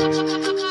Ha ha ha ha ha!